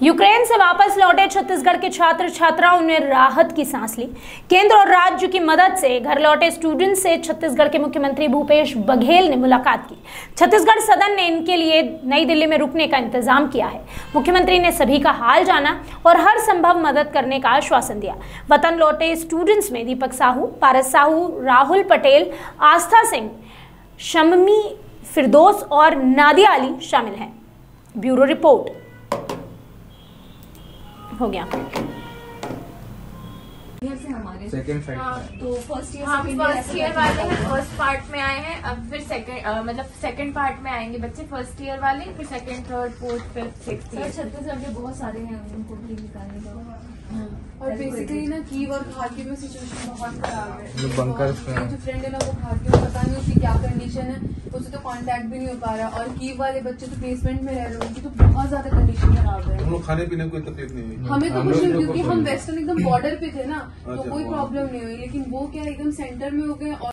से वापस लौटे छत्तीसगढ़ के छात्र छात्राओं ने राहत की सांस ली। केंद्र और राज्य की मदद से घर लौटे स्टूडेंट से छत्तीसगढ़ के मुख्यमंत्री भूपेश बघेल ने मुलाकात की। छत्तीसगढ़ सदन ने इनके लिए नई दिल्ली में रुकने का इंतज़ाम किया है। मुख्यमंत्री ने सभी का हाल जाना और हर संभव मदद करने का आश्वासन दिया। वतन लौटे स्टूडेंट्स में दीपक साहू, पारस साहू, राहुल पटेल, आस्था सिंह शमी फिरदोस और नादिया अली शामिल हैं। Bureau report. हो गया। से हमारे। सेकंड हाँ, तो फ़र्स्ट ईयर फ़र्स्ट ईयर वाले हैं फ़र्स्ट पार्ट में आए हैं अब फिर सेकंड मतलब सेकंड पार्ट में आएँगे बच्चे फ़र्स्ट ईयर वाले फिर second third fourth fifth six के बहुत सारे हैं उनको भी निकालने का बेसिकली ना कीव और खाकी में सिचुएशन बहुत खराब है। में जो फ्रेंड है ना वो खाकी में पता नहीं उसकी क्या कंडीशन है उसे तो कांटेक्ट भी नहीं हो पा रहा। और कीव वाले बच्चे तो प्लेसमेंट में रह रहे हैं उनकी तो बहुत ज़्यादा कंडीशन खराब है। हम लोग खाने पीने में कोई तकलीफ़ नहीं हुई। हमें तो कुछ क्योंकि हम वेस्टर्न एकदम बॉर्डर पे थे ना तो अच्छा, कोई प्रॉब्लम नहीं हुई। लेकिन वो क्या एकदम सेंटर में हो गए और